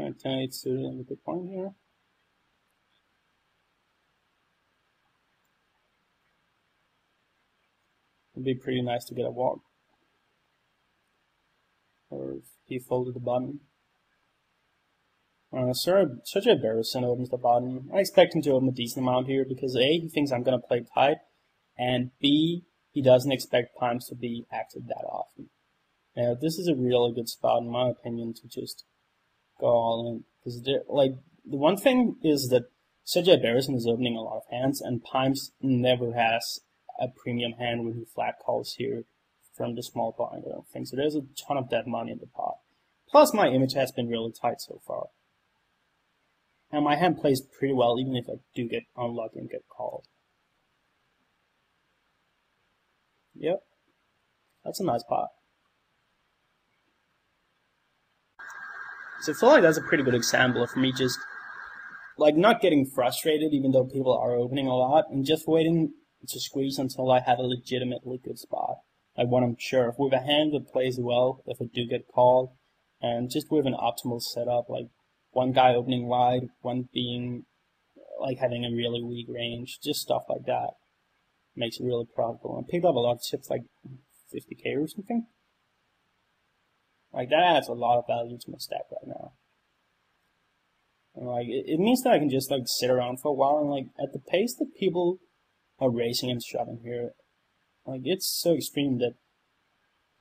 Alright, 10 8 suited in the good point here. It'd be pretty nice to get a walk. Or if he folded the button. Uh, Sir, Sergey Berezin opens the button. I expect him to open a decent amount here because A, he thinks I'm going to play tight, and B, he doesn't expect Pimes to be active that often. Now, this is a really good spot, in my opinion, to just go all in. Because, like, the one thing is that Sergey Berezin is opening a lot of hands, and Pimes never has a premium hand when he flat calls here from the small blind, I don't think. So there's a ton of dead money in the pot. Plus, my image has been really tight so far. And my hand plays pretty well, even if I do get unlucky and get called. Yep. That's a nice pot. So I feel like that's a pretty good example of me just, like, not getting frustrated even though people are opening a lot, and just waiting to squeeze until I have a legitimately good spot. Like what I'm sure of. With a hand that plays well, if I do get called, and just with an optimal setup, like one guy opening wide, one being like having a really weak range, just stuff like that makes it really profitable. I picked up a lot of chips like 50k or something. Like that adds a lot of value to my stack right now. And like it, it means that I can just like sit around for a while and like at the pace that people are racing and shoving here, like it's so extreme that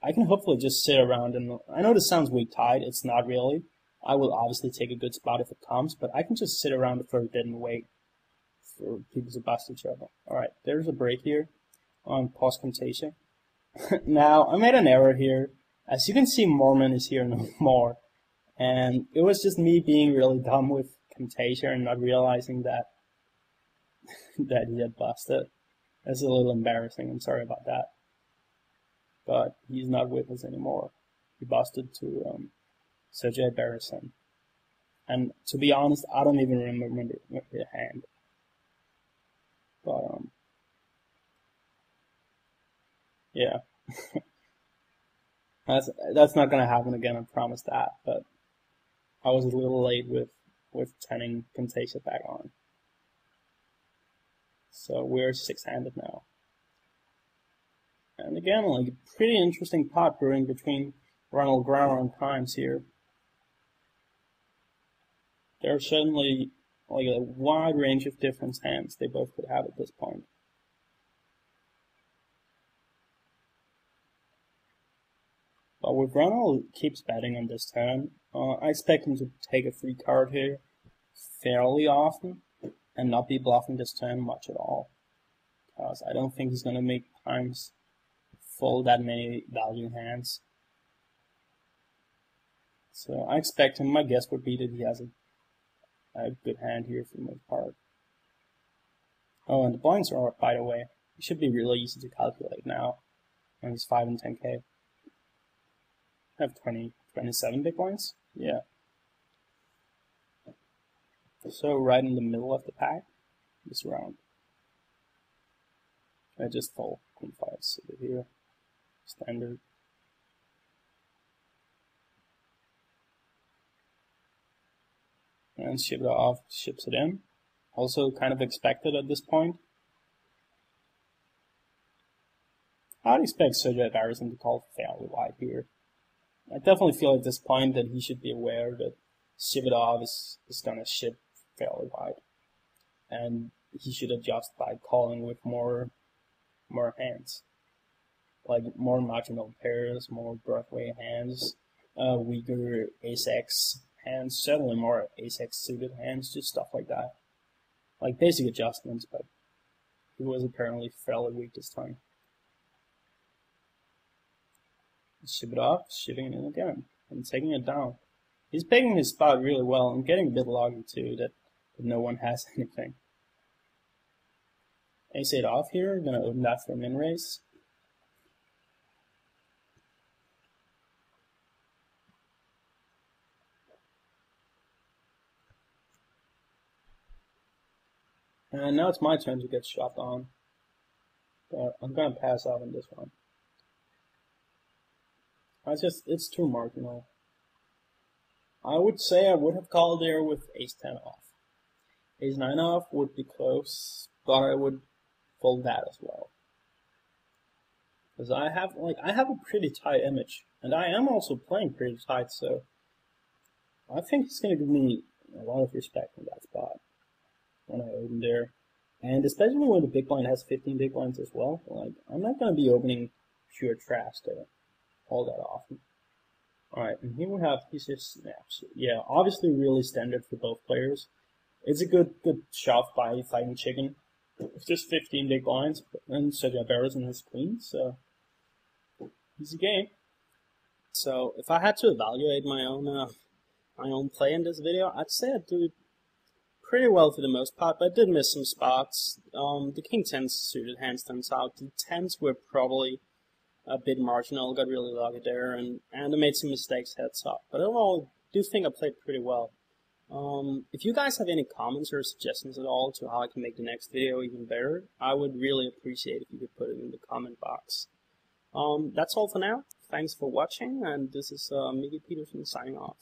I can hopefully just sit around and I know this sounds weak tied, it's not really. I will obviously take a good spot if it comes, but I can just sit around for a bit and wait for people to bust each other. Alright, there's a break here on post Camtasia. now, I made an error here. As you can see, Mormon is here no more. And it was just me being really dumb with Camtasia and not realizing that that he had busted. That's a little embarrassing. I'm sorry about that. But he's not with us anymore. He busted to um, Sergey Berezin. And to be honest, I don't even remember the hand. But um, yeah, that's that's not gonna happen again. I promise that. But I was a little late with with turning Camtasia back on. So we're six-handed now. And again, like a pretty interesting pot brewing between Ronald Grauer and Pimes here. There are certainly like a wide range of different hands they both could have at this point. But with Ronald keeps betting on this turn, uh, I expect him to take a free card here fairly often and not be bluffing this turn much at all. Because I don't think he's going to make Pimes fold that many value hands. So I expect him, my guess would be that he has a a good hand here for the most part. Oh, and the blinds are by the way. It should be really easy to calculate now. And it's 5 and 10k. I have 20, 27 big blinds? Yeah. So right in the middle of the pack, this round. I just fold queen 5 suited here. Standard. and ship it off, ships it in. Also kind of expected at this point. I'd expect Sergey Berezin to call fairly wide here. I definitely feel at this point that he should be aware that Shibadov is, is going to ship fairly wide. And he should adjust by calling with more more hands. Like more marginal pairs, more Broadway hands, uh, weaker ace-x hands, certainly more ace-x suited hands, just stuff like that. Like basic adjustments, but he was apparently fairly weak this time. Ship it off, shipping it in again, and taking it down. He's picking his spot really well and getting a bit loggy too, that, that no one has anything. Ace 8 off here, gonna open that for min raise. And now it's my turn to get shoved on. But I'm gonna pass out on this one. I just, it's too marginal. I would say I would have called there with ace 10 off. Ace 9 off would be close, but I would fold that as well. Because I have like I have a pretty tight image, and I am also playing pretty tight, so I think he's gonna give me a lot of respect in that spot when I open there. And especially when the big blind has 15 big blinds as well, like I'm not gonna be opening pure trash there all that often. Alright, and here we have just snaps. Yeah, obviously really standard for both players. It's a good good shove by fighting chicken. It's just 15 big blinds, and Sergio Barros and his queen, so easy game. So if I had to evaluate my own uh, my own play in this video, I'd say I do pretty well for the most part, but I did miss some spots. Um, the king 10 suited hands stands out. The 10s were probably a bit marginal, got really lucky there, and, and I made some mistakes heads up. But overall, I do think I played pretty well. Um, if you guys have any comments or suggestions at all to how I can make the next video even better, I would really appreciate if you could put it in the comment box. Um, that's all for now. Thanks for watching, and this is uh, Mickey Petersen signing off.